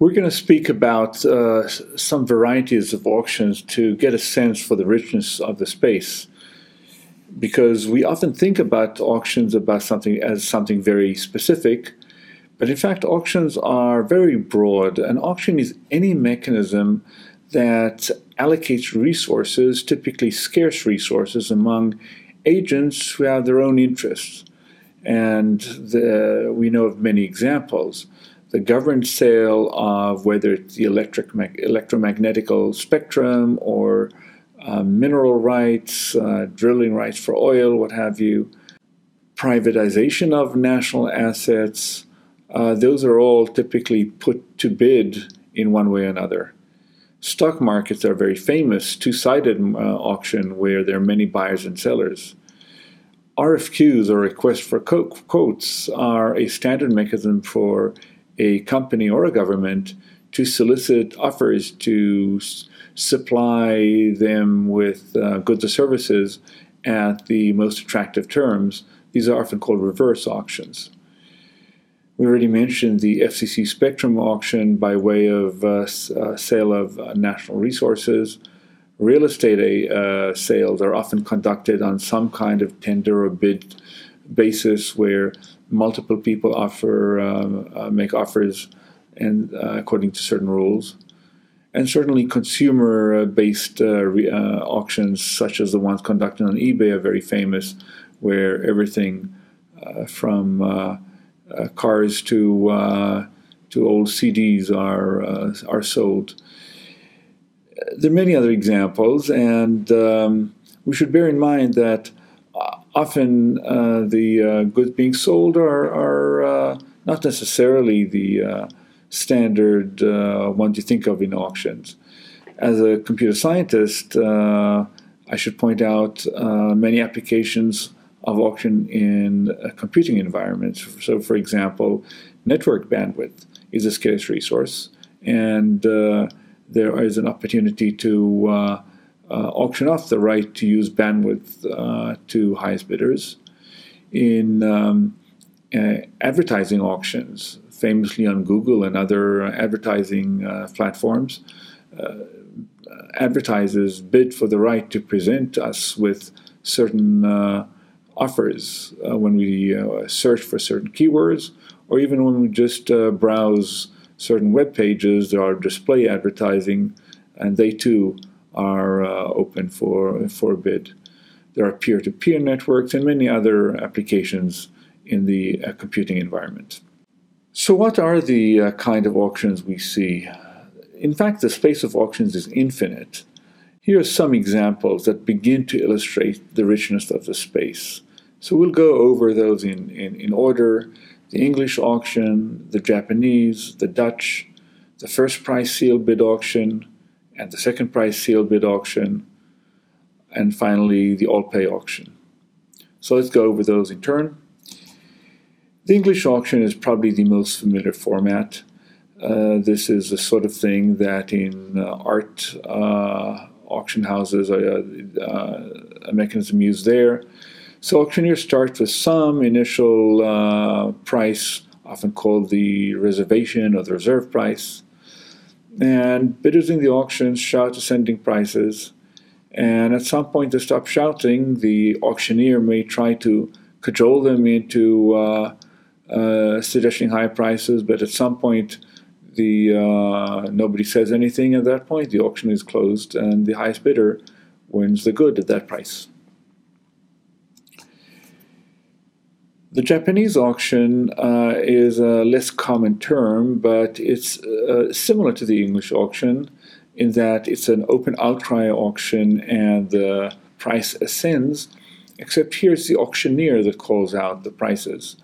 We're going to speak about uh, some varieties of auctions to get a sense for the richness of the space. Because we often think about auctions about something as something very specific, but in fact, auctions are very broad. An auction is any mechanism that allocates resources, typically scarce resources, among agents who have their own interests. And the, we know of many examples the governed sale of whether it's the electric electromagnetical spectrum or uh, mineral rights, uh, drilling rights for oil, what have you, privatization of national assets, uh, those are all typically put to bid in one way or another. Stock markets are very famous, two sided uh, auction where there are many buyers and sellers. RFQs or requests for quotes are a standard mechanism for a company or a government to solicit offers to s- supply them with uh, goods or services at the most attractive terms. These are often called reverse auctions. We already mentioned the FCC Spectrum auction by way of uh, uh, sale of uh, national resources. Real estate uh, sales are often conducted on some kind of tender or bid basis where multiple people offer um, uh, make offers and uh, according to certain rules. And certainly consumer-based uh, re- uh, auctions such as the ones conducted on ebay are very famous where everything from cars to to old CDs are are sold. There are many other examples and um, we should bear in mind that often uh, the uh, goods being sold are, are uh, not necessarily the uh, standard ones you think of in auctions. As a computer scientist, I should point out many applications of auction in computing environments. So, for example, network bandwidth is a scarce resource, and there is an opportunity to uh, auction off the right to use bandwidth uh, to highest bidders. In um, uh, advertising auctions, famously on Google and other advertising uh, platforms, uh, advertisers bid for the right to present us with certain uh, offers when we search for certain keywords, or even when we just browse certain web pages, there are display advertising, and they too are uh, open for, for bid. There are peer to peer networks and many other applications in the uh, computing environment. So, what are the uh, kind of auctions we see? In fact, the space of auctions is infinite. Here are some examples that begin to illustrate the richness of the space. So, we'll go over those in, in, in order the English auction, the Japanese, the Dutch, the first price sealed bid auction, and the second price sealed bid auction, and finally the all pay auction. So let's go over those in turn. The English auction is probably the most familiar format. Uh, this is the sort of thing that in uh, art uh, auction houses, uh, uh, a mechanism used there. So auctioneer starts with some initial uh, price, often called the reservation or the reserve price and bidders in the auctions shout ascending prices. And at some point, they stop shouting. The auctioneer may try to cajole them into uh, uh, suggesting high prices, but at some point, the uh, nobody says anything. At that point, the auction is closed, and the highest bidder wins the good at that price. The Japanese auction uh, is a less common term, but it's uh, similar to the English auction in that it's an open outcry auction and the price ascends, except here it's the auctioneer that calls out the prices,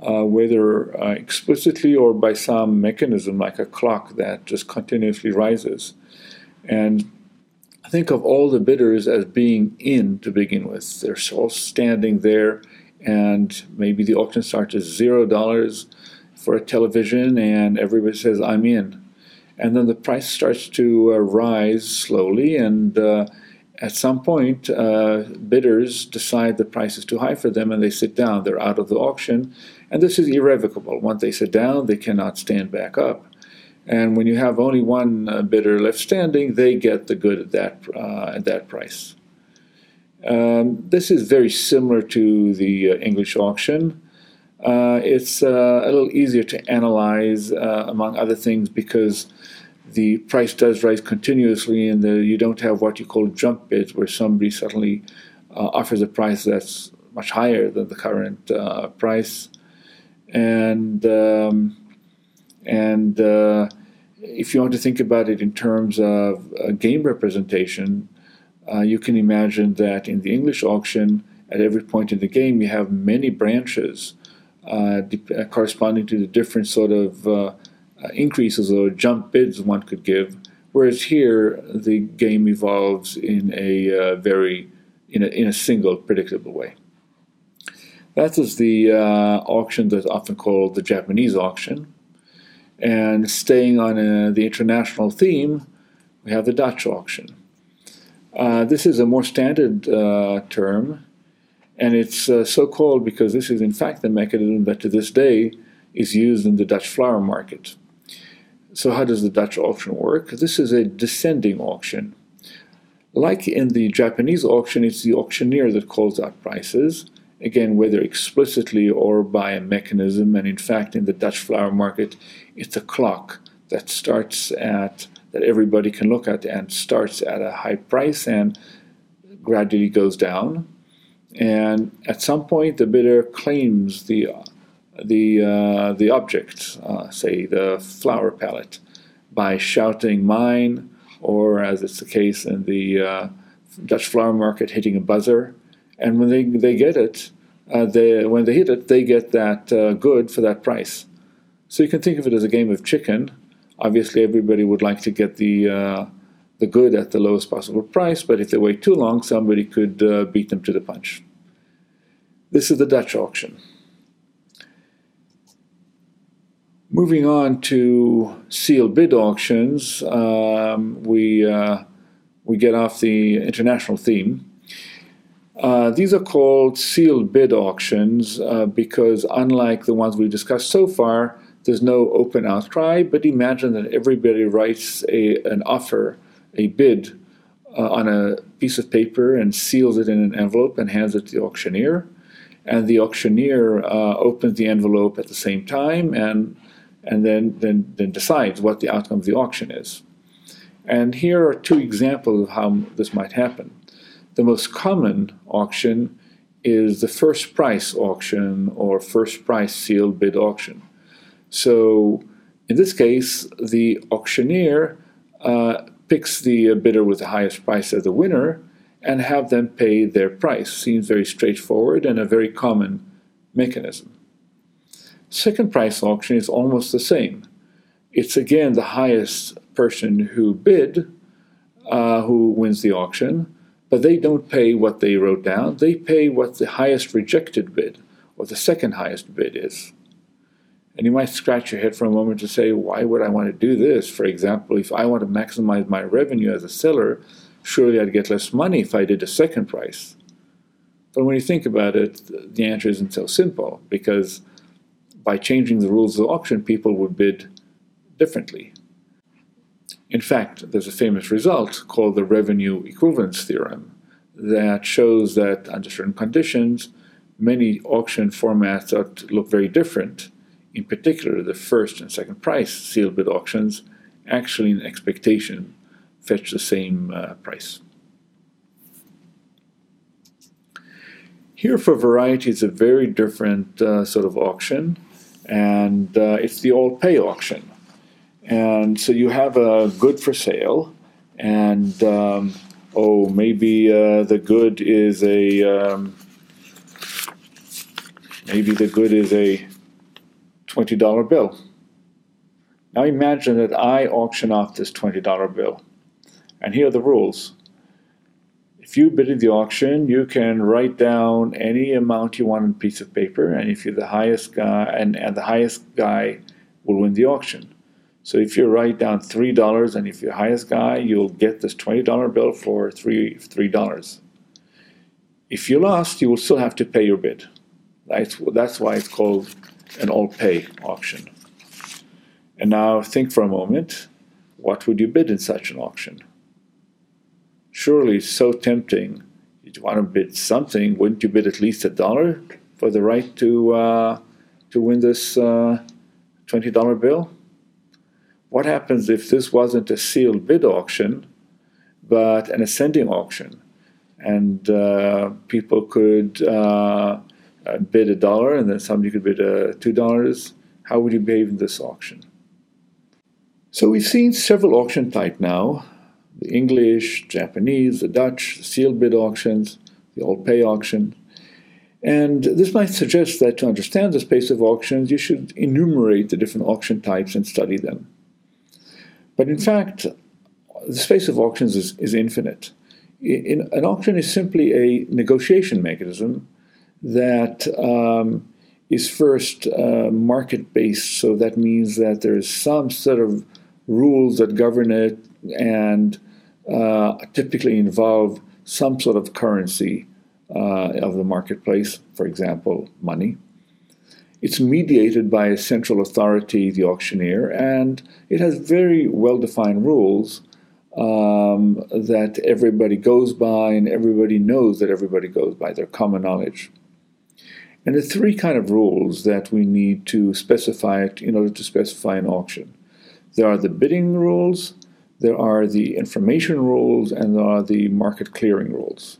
uh, whether uh, explicitly or by some mechanism like a clock that just continuously rises. And think of all the bidders as being in to begin with. They're all standing there and maybe the auction starts at zero dollars for a television, and everybody says, I'm in. And then the price starts to uh, rise slowly, and uh, at some point, uh, bidders decide the price is too high for them and they sit down. They're out of the auction, and this is irrevocable. Once they sit down, they cannot stand back up. And when you have only one uh, bidder left standing, they get the good at that uh, at that price. Um, this is very similar to the uh, English auction. Uh, it's uh, a little easier to analyze, uh, among other things, because the price does rise continuously, and the, you don't have what you call jump bids, where somebody suddenly offers a price that's much higher than the current price, and um, and uh, if you want to think about it in terms of game representation, uh, you can imagine that in the English auction, at every point in the game, you have many branches uh, uh corresponding to the different sort of uh, uh, increases or jump bids one could give. Whereas here, the game evolves in a very in a, in a single predictable way. That is the auction that's often called the Japanese auction and staying on uh, the international theme, we have the Dutch auction. Uh, this is a more standard uh, term, and it's uh, so called because this is, in fact, the mechanism that to this day is used in the Dutch flower market. So, how does the Dutch auction work? This is a descending auction. Like in the Japanese auction, it's the auctioneer that calls out prices, again, whether explicitly or by a mechanism. And in fact, in the Dutch flower market, it's a clock that starts at that everybody can look at and starts at a high price and gradually goes down. And at some point, the bidder claims the the uh, the object, uh, say the flower pallet, by shouting "mine," or as it's the case in the uh, Dutch flower market, hitting a buzzer. And when they, they get it, uh, they, when they hit it, they get that uh, good for that price. So you can think of it as a game of chicken. Obviously, everybody would like to get the uh, the good at the lowest possible price, but if they wait too long, somebody could uh, beat them to the punch. This is the Dutch auction. Moving on to sealed bid auctions, um, we uh, we get off the international theme. Uh, these are called sealed bid auctions uh, because, unlike the ones we've discussed so far, there's no open outcry, but imagine that everybody writes a, an offer, a bid, uh, on a piece of paper and seals it in an envelope and hands it to the auctioneer. And the auctioneer uh, opens the envelope at the same time and, and then, then, then decides what the outcome of the auction is. And here are two examples of how this might happen. The most common auction is the first price auction or first price sealed bid auction. So in this case, the auctioneer uh, picks the bidder with the highest price as the winner and have them pay their price. Seems very straightforward and a very common mechanism. Second price auction is almost the same. It's again the highest person who bid uh, who wins the auction, but they don't pay what they wrote down. They pay what the highest rejected bid or the second highest bid is. And you might scratch your head for a moment to say, why would I want to do this? For example, if I want to maximize my revenue as a seller, surely I'd get less money if I did a second price. But when you think about it, the answer isn't so simple because by changing the rules of the auction, people would bid differently. In fact, there's a famous result called the revenue equivalence theorem that shows that under certain conditions, many auction formats look very different in particular the first and second price sealed bid auctions, actually in expectation fetch the same uh, price. Here for variety, it's a very different uh, sort of auction, and uh, it's the all pay auction. And so you have a good for sale, and um, oh, maybe uh, the good is a um, maybe the good is a $20 bill. Now imagine that I auction off this $20 bill. And here are the rules. If you bid in the auction, you can write down any amount you want on a piece of paper, and if you're the highest guy, and, and the highest guy will win the auction. So if you write down three dollars, and if you're the highest guy, you'll get this twenty dollar bill for three three dollars. If you lost, you will still have to pay your bid. That's that's why it's called an all pay auction. And now think for a moment what would you bid in such an auction? Surely it's so tempting. You'd want to bid something. Wouldn't you bid at least a dollar for the right to, uh, to win this uh, $20 bill? What happens if this wasn't a sealed bid auction, but an ascending auction? And uh, people could uh, bid a dollar, and then somebody could bid uh, two dollars. How would you behave in this auction? So we've seen several auction types now the English, Japanese, the Dutch, the sealed bid auctions, the all pay auction. And this might suggest that to understand the space of auctions, you should enumerate the different auction types and study them. But in fact, the space of auctions is, is infinite. In, an auction is simply a negotiation mechanism that um, is first uh, market based, so that means that there's some sort of rules that govern it and uh, typically involve some sort of currency uh, of the marketplace, for example, money. It's mediated by a central authority, the auctioneer, and it has very well defined rules um, that everybody goes by and everybody knows that everybody goes by, their common knowledge. And the three kind of rules that we need to specify it in order to specify an auction. There are the bidding rules, there are the information rules, and there are the market clearing rules.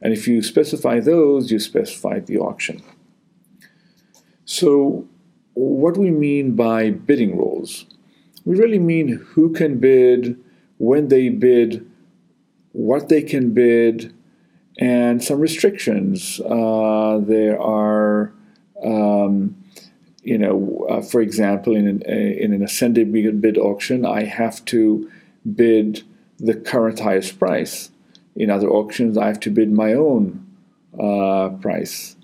And if you specify those, you specify the auction. So, what we mean by bidding rules? We really mean who can bid, when they bid, what they can bid, and some restrictions. Uh, there are, um, you know, uh, for example, in an, in an ascending bid auction, I have to bid the current highest price. In other auctions, I have to bid my own uh, price.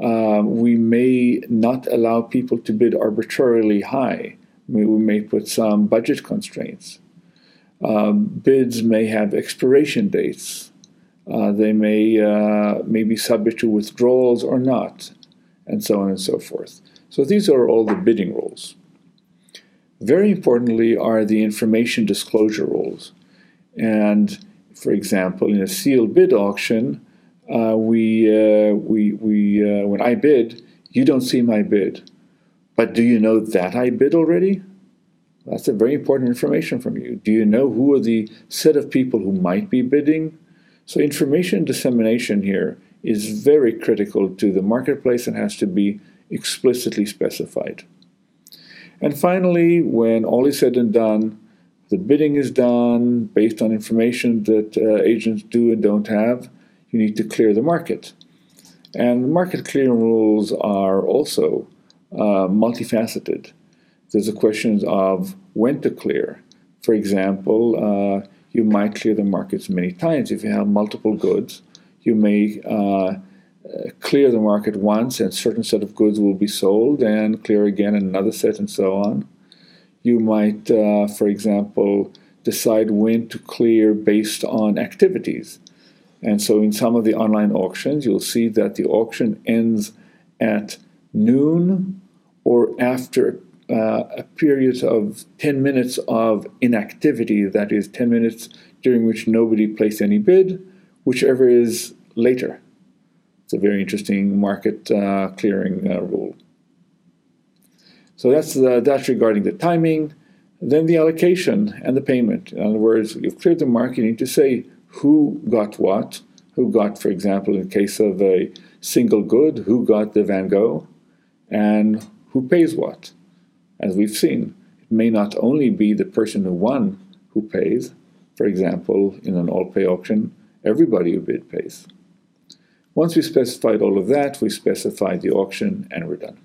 Uh, we may not allow people to bid arbitrarily high. We, we may put some budget constraints. Um, bids may have expiration dates. Uh, they may, uh, may be subject to withdrawals or not, and so on and so forth. So these are all the bidding rules. Very importantly are the information disclosure rules. And for example, in a sealed bid auction, uh, we, uh, we, we, uh, when I bid, you don't see my bid. But do you know that I bid already? That's a very important information from you. Do you know who are the set of people who might be bidding? So, information dissemination here is very critical to the marketplace and has to be explicitly specified. And finally, when all is said and done, the bidding is done based on information that uh, agents do and don't have, you need to clear the market. And market clearing rules are also uh, multifaceted. There's a question of when to clear. For example, uh, you might clear the markets many times. If you have multiple goods, you may uh, clear the market once and certain set of goods will be sold and clear again another set and so on. You might, uh, for example, decide when to clear based on activities. And so in some of the online auctions, you'll see that the auction ends at noon or after uh, a period of 10 minutes of inactivity, that is, 10 minutes during which nobody placed any bid, whichever is later. It's a very interesting market uh, clearing uh, rule. So that's the, that's regarding the timing. Then the allocation and the payment. In other words, you've cleared the market. You need to say who got what. Who got, for example, in case of a single good, who got the Van Gogh, and who pays what. As we've seen, it may not only be the person who won who pays. For example, in an all-pay auction, everybody who bid pays. Once we specified all of that, we specified the auction and we're done.